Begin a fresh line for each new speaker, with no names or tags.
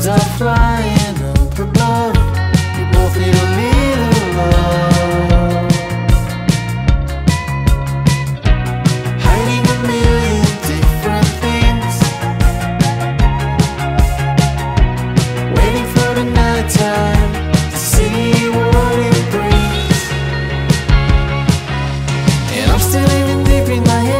birds are flying up above. You both need a little love. Hiding a million different things. Waiting for the night time To see what it brings. And I'm still living deep in my head.